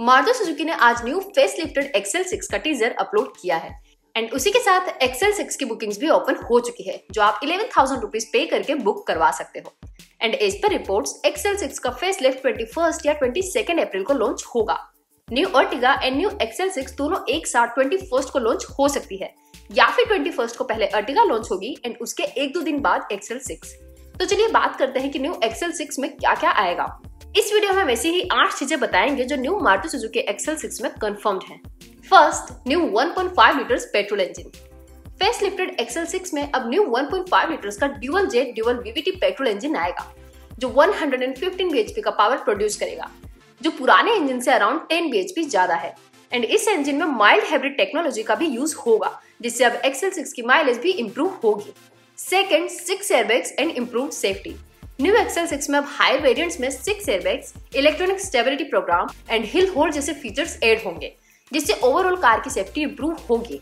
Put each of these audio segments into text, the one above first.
Maruti Suzuki ने आज new face lifted XL six का टीजर अपलोड किया है। एंड उसी के साथ एक्सेल सिक्स की बुकिंग्स भी ओपन हो चुकी है, जो आप इलेवन थाउज़ेंड रुपीज़ पे करके बुक करवा सकते हो। And as per reports XL six का फेस लिफ्ट ट्वेंटी फ़र्स्ट या ट्वेंटी सेकेंड अप्रैल को लॉन्च होगा। New Ertiga and new XL six दोनों एक साथ ट्वेंटी फ़र्स्ट को लॉन्च हो सकती है, या फिर ट्वेंटी फ़र्स्ट को पहले अर्टिगा लॉन्च होगी एंड उसके एक दो दिन बाद एक्सेल सिक्स तो चलिए बात करते हैं कि न्यू एक्सेल सिक्स में क्या क्या आएगा। इस वीडियो में वैसे ही आठ चीज़ें बताएँगे जो new Maruti Suzuki XL six में कंफर्म्ड हैं। First new 1.5 litres petrol engine face lifted XL six में अब न्यू 1.5 लीटर्स का dual jet dual VVT petrol engine आएगा, जो 115 बीएचपी का पावर प्रोड्यूस करेगा, जो पुराने इंजन से अराउंड 10 बीएचपी ज़्यादा है। एंड इस इंजन में माइल्ड हाइब्रिड टेक्नोलॉजी का भी यूज़ होगा, जिससे अब एक्सेल सिक्स की माइलेज भी इम्प्रूव होगी। Second six airbags and improve safety new XL six में अब हायर वेरिएंट्स में six airbags electronic stability program and hill hold जैसे फीचर्स एड होंगे, जिससे ओवरऑल कार की सेफ्टी इंप्रूव होगी।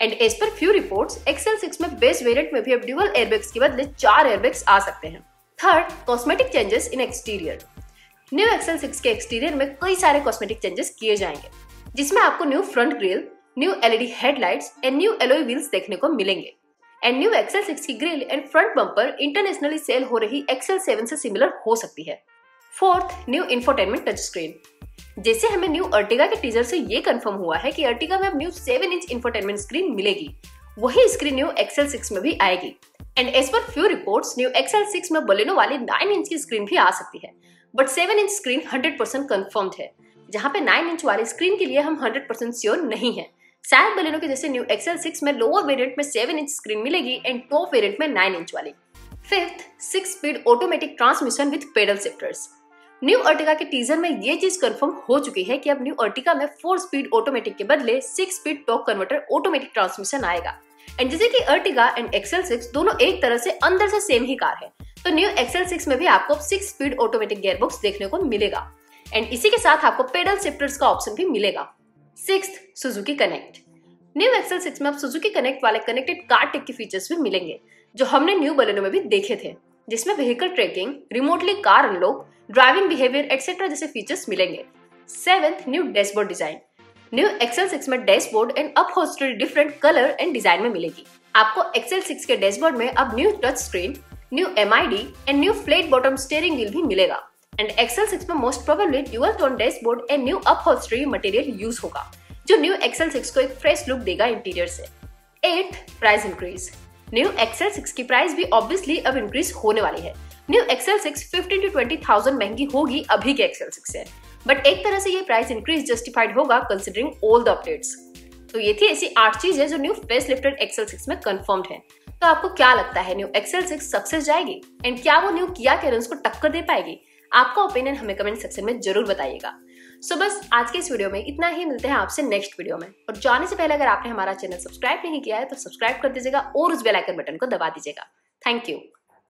And as per few reports XL six में base variant में भी अब ड्यूअल एयरबैग्स के बदले चार एयरबैग्स आ सकते हैं। Third cosmetic changes in exterior new XL six के एक्सटीरियर में कई सारे कॉस्मेटिक चेंजेस किए जाएँगे, जिसमें आपको new front grille new LED headlights and new alloy wheels देखने को मिलेंगे। एंड न्यू एक्सेल सिक्स की grille and front bumper internationally sale हो रही एक्सेल सेवन से सिमिलर हो सकती है। Fourth new infotainment touch screen जैसे हमें न्यू अर्टिगा के टीजर से ये कंफर्म हुआ है कि अर्टिगा में अब new seven inch infotainment screen मिलेगी। वही स्क्रीन न्यू एक्सेल सिक्स में भी आएगी। And as per few reports new XL six में बलेनो वाली नाइन इंच की स्क्रीन भी आ सकती है। But seven inch screen hundred percent confirmed है। जहाँ पे नाइन इंच वाली स्क्रीन के लिए हम हंड्रेड परसेंट श्योर नहीं है। शायद बलेनो के जैसे न्यू एक्सेल सिक्स में लोअर वेरिएंट में सेवन इंच स्क्रीन मिलेगी एंड टॉप वेरिएंट में नाइन इंच वाली। Fifth six speed automatic transmission with paddle shifters new Ertiga के टीजर में ये चीज़ कंफर्म हो चुकी है कि अब न्यू अर्टिगा में फोर स्पीड ऑटोमेटिक के बदले six speed torque converter automatic transmission आएगा। एंड जैसे कि अर्टिगा एंड एक्सेल सिक्स दोनों एक तरह से अंदर से सेम ही कार है। तो न्यू एक्सेल सिक्स में भी आपको सिक्स स्पीड ऑटोमेटिक गेयरबॉक्स देखने को मिलेगा। एंड इसी के साथ आपको पेडल शिफ्टर्स का ऑप्शन भी मिलेगा। Six Suzuki connect. New XL six में अब सुजुकी कनेक्ट वाले कनेक्टेड कार टेक के फीचर्स भी मिलेंगे, जो हमने न्यू बलेनो में भी देखे थे, जिसमें vehicle tracking remotely car unlock driving behaviour etcetera जैसे फीचर्स मिलेंगे। Seventh new dashboard design new XL six में dashboard and upholstery different colour and design में मिलेगी। आपको एक्सेल सिक्स के डैशबोर्ड में अब new touch screen new MID and new flat bottom steering wheel भी मिलेगा। एंड एक्सेल सिक्स में most probably dual tone dashboard and new upholstery material use होगा, जो न्यू एक्सेल सिक्स को एक फ्रेश लुक देगा इंटीरियर से। Eighth price increase new XL six की प्राइस भी ऑब्वियसली अब इंक्रीज होने वाली है। New XL six fifteen to twenty thousand महँगी होगी अभी के एक्सेल सिक्स से। बट एक तरह से ये प्राइस इंक्रीज जस्टिफाइड होगा कंसिडरिंग ऑल द अपडेट्स तो ये थी ऐसी आठ चीज़ें जो new face lifted XL six में कंफर्म्ड है। तो आपको क्या लगता है न्यू एक्सेल सिक्स सक्सेस जाएगी? एंड क्या वो न्यू किया कैरेंस को टक्कर दे पाएगी? आपका ओपिनियन हमें कमेंट सेक्शन में ज़रूर बताइएगा। सो बस आज के इस वीडियो में इतना ही। मिलते हैं आपसे नेक्स्ट वीडियो में। और जाने से पहले अगर आपने हमारा चैनल सब्सक्राइब नहीं किया है तो सब्सक्राइब कर दीजिएगा और उस बेलाइकन बटन को दबा दीजिएगा। Thank you